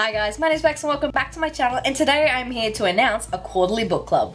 Hi guys, my name is Bex and welcome back to my channel and today I'm here to announce a quarterly book club.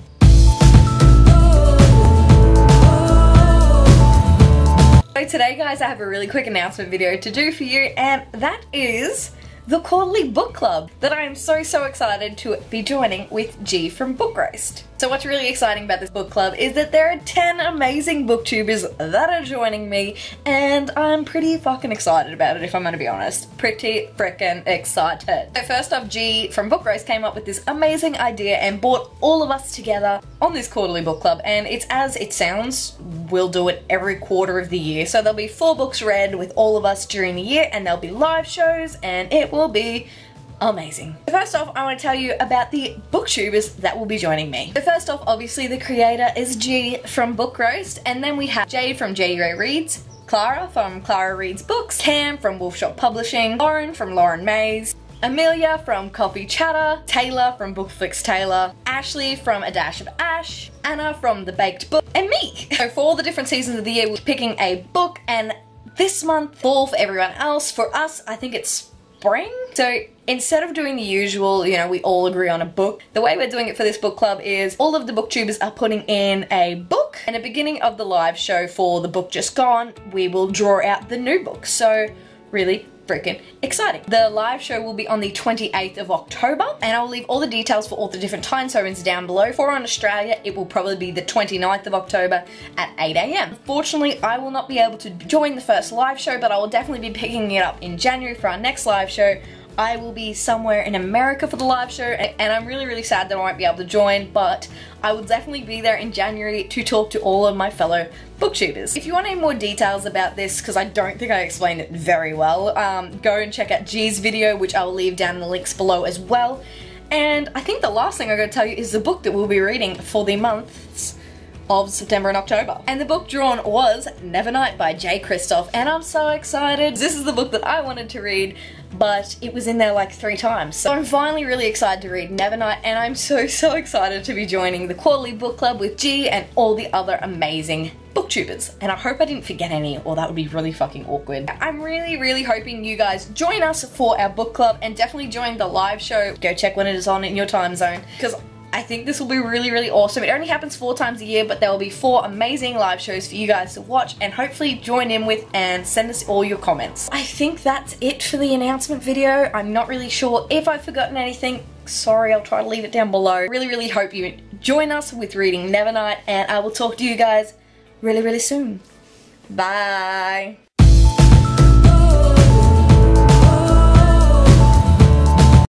So today guys I have a really quick announcement video to do for you and that is the quarterly book club that I am so so excited to be joining with G from Book Roast. So what's really exciting about this book club is that there are 10 amazing booktubers that are joining me and I'm pretty fucking excited about it if I'm gonna be honest. Pretty freaking excited. So first off, G from Book Roast came up with this amazing idea and brought all of us together on this quarterly book club and it's as it sounds, we'll do it every quarter of the year. So there'll be four books read with all of us during the year and there'll be live shows and it will be amazing. First off, I want to tell you about the booktubers that will be joining me. So first off, obviously the creator is G from Book Roast, and then we have Jade from J Ray Reads, Clara from Clara Reads Books, Cam from Wolfshop Publishing, Lauren from Lauren Mays, Emilija from Coffee Chatter, Taylor from Bookflix Taylor, Ashley from A Dash of Ash, Anna from The Baked Book, and me. So for all the different seasons of the year, we're picking a book and this month, fall for everyone else. For us, I think it's spring. So instead of doing the usual, you know, we all agree on a book, the way we're doing it for this book club is all of the booktubers are putting in a book. And at the beginning of the live show for the book just gone, we will draw out the new book. So really freaking exciting. The live show will be on the 28th of October and I'll leave all the details for all the different time zones down below. For on Australia, it will probably be the 29th of October at 8am. Unfortunately, I will not be able to join the first live show, but I will definitely be picking it up in January for our next live show. I will be somewhere in America for the live show and I'm really really sad that I won't be able to join but I will definitely be there in January to talk to all of my fellow booktubers. If you want any more details about this because I don't think I explained it very well um, go and check out G's video which I will leave down in the links below as well and I think the last thing I'm going to tell you is the book that we'll be reading for the months of September and October. And the book drawn was Nevernight by Jay Kristoff and I'm so excited. This is the book that I wanted to read but it was in there like three times. So I'm finally really excited to read Nevernight and I'm so so excited to be joining the Quarterly Book Club with G and all the other amazing booktubers. And I hope I didn't forget any or that would be really fucking awkward. I'm really really hoping you guys join us for our book club and definitely join the live show. Go check when it is on in your time zone because I think this will be really, really awesome. It only happens four times a year, but there will be four amazing live shows for you guys to watch and hopefully join in with and send us all your comments. I think that's it for the announcement video. I'm not really sure if I've forgotten anything. Sorry, I'll try to leave it down below. Really, really hope you join us with reading Nevernight and I will talk to you guys really, really soon. Bye.